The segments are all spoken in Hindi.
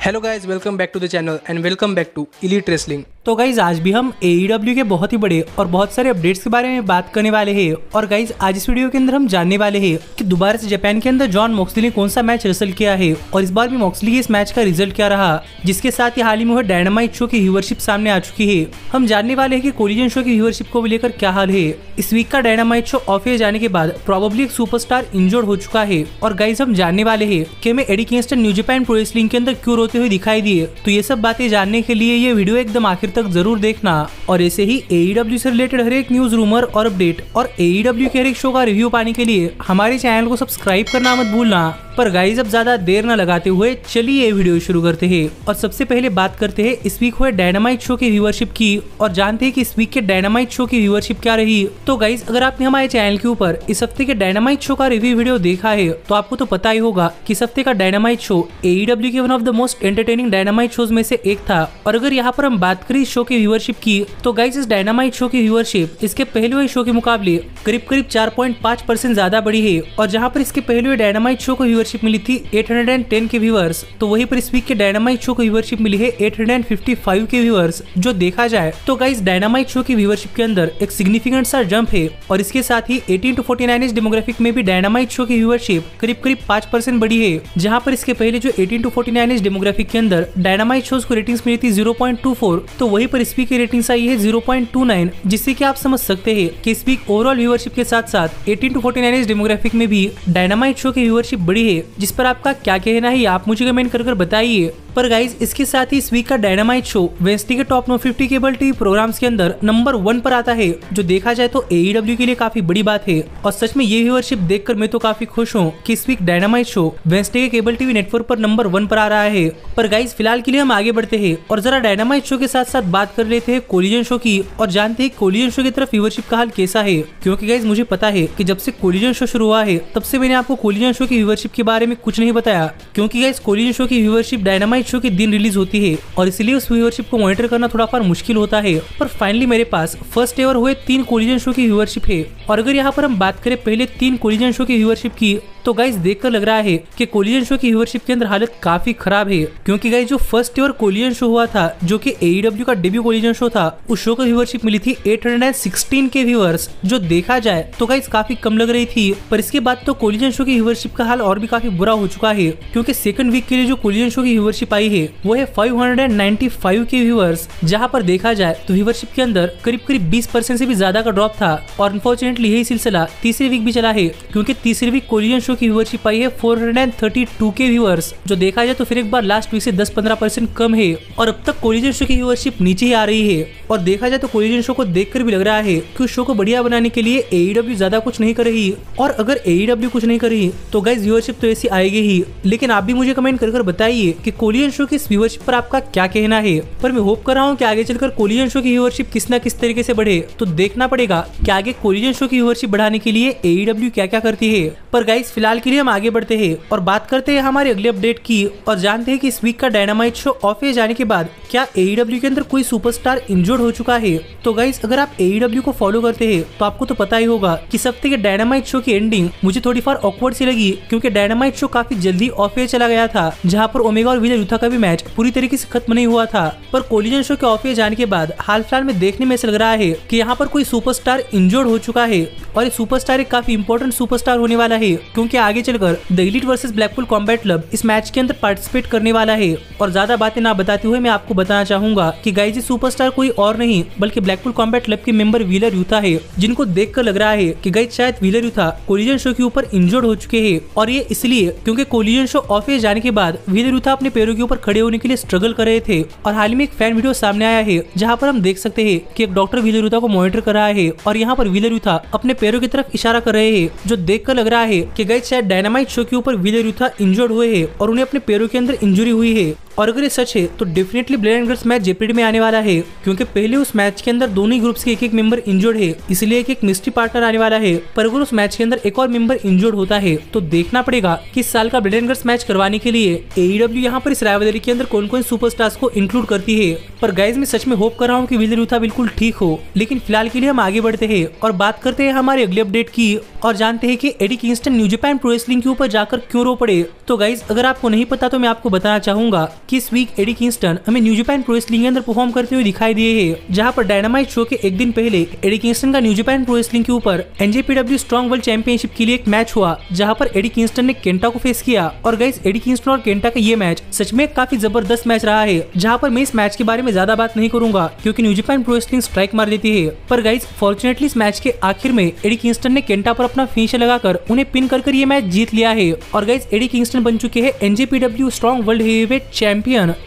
Hello guys welcome back to the channel and welcome back to elite wrestling तो गाइज़ आज भी हम AEW के बहुत ही बड़े और बहुत सारे अपडेट्स के बारे में बात करने वाले हैं। और गाइज़ आज इस वीडियो के अंदर हम जानने वाले हैं कि दोबारा से जापान के अंदर जॉन मॉक्सली ने कौन सा मैच रसल किया है और इस बार भी मॉक्सली इस मैच का रिज़ल्ट क्या रहा, जिसके साथ ही हाल ही में हुए डायनामाइट शो की व्यूवरशिप सामने आ चुकी है। हम जानने वाले हैं कि कोलिजन शो की व्यूवरशिप को लेकर क्या हाल है। इस वीक का डायनामाइट शो ऑफ़ एयर जाने के बाद प्रॉबली एक सुपरस्टार इंजोर्ड हो चुका है। और गाइज़ हम जानने वाले हैं कि हमें एडी किंगस्टन न्यू जापान के अंदर क्यों रोते हुए दिखाई दिए तो ये सब बातें जानने के लिए ये वीडियो एकदम आखिर तक ज़रूर देखना और ऐसे ही AEW से रिलेटेड हर एक न्यूज़ रूमर और अपडेट और AEW के हर एक शो का रिव्यू पाने के लिए हमारे चैनल को सब्सक्राइब करना मत भूलना। पर गाइज़ अब ज़्यादा देर न लगाते हुए चलिए वीडियो शुरू करते हैं। और सबसे पहले बात करते हैं इस वीक हुए डायनामाइट शो की व्यूअरशिप की और जानते हैं कि इस वीक के डायनामाइट शो की व्यूअरशिप क्या रही। तो गाइज़ अगर आपने हमारे चैनल के ऊपर इस हफ़्ते के डायनामाइट शो का रिव्यू वीडियो देखा है तो आपको तो पता ही होगा कि इस हफ़्ते का डायनामाइट शो AEW के one of the most entertaining dynamite shows में से एक था। और अगर यहाँ पर हम बात करें शो की व्यूअरशिप की तो गाइज़ इस डायनामाइट शो की व्यूअरशिप इसके पहले हुए शो के मुकाबले करीब करीब 4.5 परसेंट ज़्यादा बढ़ी है। और जहाँ पर इसके पहले हुए डायनामाइट शो को व्यूअरशिप मिली थी 810 के व्यूअर्स तो वहीं पर इस वीक के डायनामाइट शो को व्यूअरशिप मिली है 855 के व्यूअर्स जो देखा जाए तो गाइज़ डायनामाइट शो की व्यूअरशिप के अंदर एक सिग्निफिकेंट सा जंप है, और इसके साथ ही 18 टू 49 एज डेमोग्राफिक में भी डायनामाइट शो की व्यूअरशिप करीब करीब पाँच परसेंट बढ़ी है, जहाँ पर इसके पहले जो 18 टू 49 एज डेमोग्राफिक के अंदर डायनामाइट शोज़ को रेटिंग्स मिली थी 0.24 तो वहीं पर इस वीक की रेटिंग्स आई है 0.29 जिससे कि आप समझ सकते हैं कि इस वीक ओवरऑल व्यूअरशिप के साथ साथ 18 टू 49 एज डेमोग्राफिक में भी डायनामाइट शो की व्यूअरशिप बढ़ी है। जिस पर आपका क्या कहना है, आप मुझे कमेंट कर बताइए। पर गाइज़ इसके साथ ही इस वीक का डायनामाइट शो वेस्टी के top no fifty cable TV programmes के अंदर नंबर वन पर आता है, जो देखा जाए तो AEW के लिए काफ़ी बड़ी बात है। और सच में ये व्यूअरशिप देखकर मैं तो काफ़ी खुश हूँ कि इस वीक डायनामाइट शो वेस्टे के केबल टीवी नेटवर्क पर नंबर वन पर आ रहा है। पर गाइज़ फ़िलहाल के लिए हम आगे बढ़ते हैं और जरा डायनामाइट शो के साथ साथ बात कर लेते हैं कोलिजन शो की। और जानते हैं कोलिजन शो की तरफ़ व्यूअरशिप का हाल कैसा है? क्योंकि गाइज़ मुझे पता है की जब से कोलिजन शो शुरू हुआ है, तब से मैंने आपको कोलिजन शो की व्यूअरशिप के बारे में कुछ नहीं बताया, क्योंकि गाइस कोलिजन शो की व्यूवरशिप डायनामाइट शो के दिन रिलीज़ होती है, और इसलिए उस व्यूवरशिप को मॉनिटर करना थोड़ा फार मुश्किल होता है। पर फाइनली मेरे पास फ़र्स्ट एवर हुए तीन कोलिजन शो की व्यूअरशिप है, और अगर यहाँ पर हम बात करें पहले तीन कोलिजन शो की व्यूवरशिप की तो गाइज़ देखकर लग रहा है कि कोलियन शो की व्यूअरशिप के अंदर हालत काफ़ी खराब है। क्योंकि गाइज़ जो फ़र्स्ट ईयर कोलियन शो हुआ था, जो कि AEW का डेब्यू कोलिजन शो था, उस शो को व्यूअरशिप मिली थी 816 के व्यूअर्स जो देखा जाए तो गाइज़ काफ़ी कम लग रही थी। पर इसके बाद तो कोलिजन शो की व्यूअरशिप का हाल और भी काफ़ी बुरा हो चुका है, क्योंकि सेकंड वीक के लिए जो कोलिजन शो की व्यूअरशिप आई है, वो है 595 के व्यूअर्स जहाँ पर देखा जाए तो व्यूअरशिप के अंदर करीब करीब 20 परसेंट से भी ज़्यादा का ड्रॉप था और अनफॉर्चुनेटली यही सिलसिला तीसरे वीक भी चला है, क्योंकि तीसरे वीक कोलियन शो की व्यूअरशिप आई है 432 के व्यूअर्स जो देखा जाए तो फिर एक बार लास्ट वीक से 10-15 परसेंट कम है और अब तक कोलिजन शो की व्यूअरशिप नीचे ही आ रही है। और देखा जाए तो कोलिजन शो को देखकर भी लग रहा है कि उस शो को बढ़िया बनाने के लिए AEW ज़्यादा कुछ नहीं कर रही। और अगर AEW कुछ नहीं कर रही तो गाइज़ व्यूअरशिप तो ऐसी आएगी ही। लेकिन आप भी मुझे कमेंट कर बताइए की कोलिजन शो की इस व्यूअरशिप पर आपका क्या कहना है? पर मैं होप कर रहा हूँ की आगे चलकर कोलिजन शो की व्यूअरशिप किस ना किस तरीके से बढ़े। तो देखना पड़ेगा कि आगे कोलिजन शो की व्यूअरशिप बढ़ाने के लिए AEW क्या क्या करती है। पर गाइज़ फ़िलहाल के लिए हम आगे बढ़ते हैं और बात करते हैं हमारे अगले अपडेट की और जानते हैं कि इस वीक का डायनामाइट शो ऑफ़ जाने के बाद क्या AEW के अंदर कोई सुपरस्टार इंजर्ड हो चुका है? तो गाइज़ अगर आप AEW को फॉलो करते हैं तो आपको तो पता ही होगा कि सप्ते के डायनामाइट शो की एंडिंग मुझे थोड़ी फार ऑकवर्ड सी लगी क्योंकि डायनामाइट शो काफ़ी जल्दी ऑफ़ चला गया था, जहाँ पर ओमेगा और विजय यूथा का भी मैच पूरी तरीके से खत्म नहीं हुआ था। पर कोलिजन शो के ऑफ़ एयर जाने के बाद हाल फ़िलहाल में देखने में ऐसा लग रहा है की यहाँ पर कोई सुपरस्टार इंजर्ड हो चुका है और ये सुपरस्टार एक काफ़ी इंपॉर्टेंट सुपरस्टार होने वाला है, क्योंकि आगे चलकर the Elite versus Blackpool Combat Club इस मैच के अंदर पार्टिसिपेट करने वाला है। और ज़्यादा बातें ना बताते हुए मैं आपको बताना चाहूँगा कि गाइजी सुपरस्टार कोई और नहीं, बल्कि ब्लैकपुल कॉम्बैट क्लब के मेंबर व्हीलर यूथा है, जिनको देखकर लग रहा है की गाइज़ शायद व्हीलर यूथा कोलिजन शो के ऊपर इंजर्ड हो चुके हैं। और ये इसलिए क्योंकि कोलिजन शो ऑफ़ एयर जाने के बाद व्हीलर यूथा अपने पैरों के ऊपर खड़े होने के लिए स्ट्रगल कर रहे थे। और हाल में एक फ़ैन वीडियो सामने आया है, जहाँ पर हम देख सकते हैं कि एक डॉक्टर व्हीलर यूथा को मॉनिटर कर रहा है। और यहाँ पर व्हीलर यूथा अपने पैरों की तरफ़ इशारा कर रहे हैं, जो देखकर लग रहा है कि गाइज़ शायद डायनामाइट शो के ऊपर विजय रूथा इंजर्ड हुए हैं और उन्हें अपने पैरों के अंदर इंजुरी हुई है। और अगर ये सच है तो definitely blood and guts match JPD में आने वाला है, क्योंकि पहले उस मैच के अंदर दोनों ही ग्रुप्स के एक एक मेंबर इंजर्ड है, इसलिए एक एक मिस्ट्री पार्टनर आने वाला है, पर अगर उस मैच के अंदर एक और मेंबर इंजर्ड होता है तो देखना पड़ेगा कि साल का ब्लड एंड मैच करवाने के लिए एईडब्ल्यू यहाँ पर इस रायवलरी के अंदर कौन कौन सुपरस्टार्स को इंक्लूड करती है। पर गाइज़ मैं सच में होप कर रहा हूँ कि विजय यूथा बिल्कुल ठीक हो, लेकिन फ़िलहाल के लिए हम आगे बढ़ते हैं और बात करते हैं हमारे अगले अपडेट की, और जानते हैं कि एडी किंगस्टन न्यू जापान के ऊपर जाकर क्यों रो पड़े। तो गाइज़ अगर आपको नहीं पता तो मैं आपको बताना चाहूँगा कि इस वीक एडी किंगस्टन हमें न्यू जापान प्रो रेसलिंग के अंदर परफॉर्म करते हुए दिखाई दिए हैं, जहाँ पर डायनामाइट शो के एक दिन पहले एडी किंगस्टन का न्यू जापान प्रो रेसलिंग के ऊपर एनजेपीडब्ल्यू स्ट्रॉन्ग वर्ल्ड चैंपियनशिप के लिए एक मैच हुआ, जहाँ पर एडी किंगस्टन ने केंटा को फेस किया। और गाइस एडी किंगस्टन और केंटा का ये मैच सच में काफ़ी ज़बरदस्त मैच रहा है, जहाँ पर मैं इस मैच के बारे में ज़्यादा बात नहीं करूँगा, क्योंकि New Japan Pro Wrestling strike मार देती है। पर गाइस फॉर्चुनेटली इस मैच के आखिर में एडी किंगस्टन ने केंटा पर अपना फिनिशर लगाकर उन्हें पिन कर ये मैच जीत लिया है। और गाइस एडी किंगस्टन बन चुके हैं NJPW Strong World heavyweight champion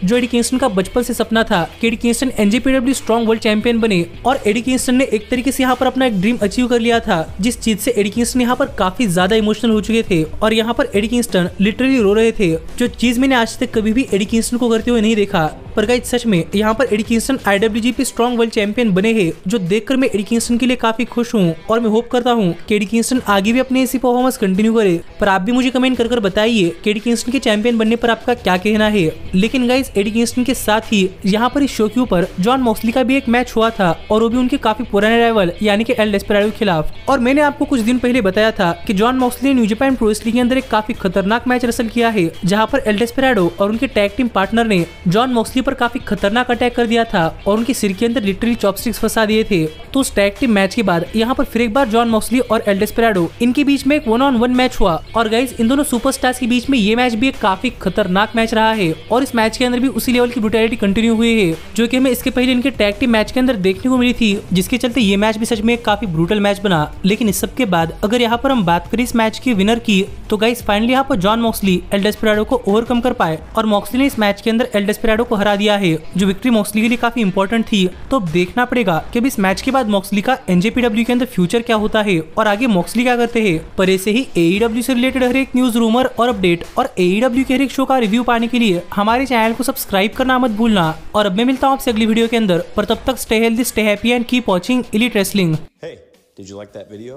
जो एडी किंगस्टन का बचपन से सपना था। कि Eddie Kingston NJPW Strong World champion बने और एडी किंगस्टन ने एक तरीके से यहाँ पर अपना एक ड्रीम अचीव कर लिया था, जिस चीज़ से एडी किंगस्टन यहाँ पर काफ़ी ज़्यादा इमोशनल हो चुके थे और यहाँ पर एडी किंगस्टन लिटरली रो रहे थे, जो चीज़ मैंने आज तक कभी भी एडी किंगस्टन को करते हुए नहीं देखा। पर गाइस सच में, यहाँ पर Eddie Kingston IWGP Strong World champion बने हैं, जो देखकर मैं एडी के लिए काफ़ी खुश हूँ और मैं होप करता हूँ कि एडी आगे भी अपने ऐसी परफॉर्मेंस कंटिन्यू करे। पर आप भी मुझे कमेंट कर बताइए कि एडी के चैंपियन बनने पर आपका क्या कहना है। लेकिन गाइस एडी के साथ ही यहाँ पर इस शो के ऊपर जॉन मॉक्सली का भी एक मैच हुआ था और वो भी उनके काफ़ी पुराने राइवल यानी कि एल डेस्पेराडो के खिलाफ। और मैंने आपको कुछ दिन पहले बताया था कि जॉन मॉक्सली ने न्यू जापान प्रो के अंदर एक काफ़ी खतरनाक मैच रसल किया है, जहाँ पर एल डेस्पेराडो और उनके टैग टीम पार्टनर ने जॉन मॉक्सली पर काफ़ी खतरनाक अटैक कर दिया था और उनके सिर के अंदर लिटरली चॉपस्टिक्स फंसा दिए थे। तो उस टैग टीम मैच के बाद यहाँ पर फिर एक बार जॉन मॉक्सली और एल डेस्पेराडो इनके बीच में एक वन ऑन वन मैच हुआ। और गाइज़ इन दोनों सुपरस्टार्स के बीच में ये मैच भी एक काफ़ी खतरनाक मैच रहा है और इस मैच के अंदर भी उसी लेवल की ब्रुटैलिटी कंटिन्यू हुई है, जो कि हमें इसके पहले इनके टैग टीम मैच के अंदर देखने को मिली थी, जिसके चलते ये मैच भी सच में काफ़ी ब्रूटल मैच बना। लेकिन इस सबके बाद अगर यहाँ पर हम बात करें इस मैच की विनर की तो गाइस फाइनली यहाँ पर जॉन मॉक्सली एल डेस्पेराडो को ओवरकम कर पाए और मॉक्सली ने इस मैच के अंदर एल डेस्पेराडो को हरा दिया है जो विक्ट्री मॉक्सली के लिए काफ़ी इंपॉर्टेंट थी। तो अब देखना पड़ेगा कि अब इस मैच के बाद मॉक्सली का एनजेपीडब्ल्यू के अंदर फ्यूचर क्या होता है और आगे मॉक्सली क्या करते हैं। पर ऐसे ही एईडब्ल्यू से रिलेटेड हर एक न्यूज़ रूमर और अपडेट और एईडब्ल्यू के हर एक शो का रिव्यू पाने के लिए हमारे चैनल को सब्सक्राइब करना मत भूलना। और अब मैं मिलता हूँ आपसे अगली वीडियो के अंदर। पर तब तक stay healthy stay happy and keep watching elite wrestling Hey, did you like that video?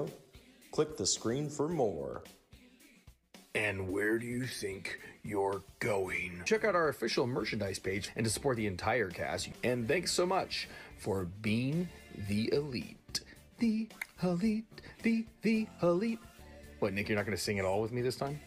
Click the screen for more. And where do you think you're going? Check out our official merchandise page and to support the entire cast. And thanks so much for being the elite. The elite, the the elite. What, Nick, you're not going to sing at all with me this time?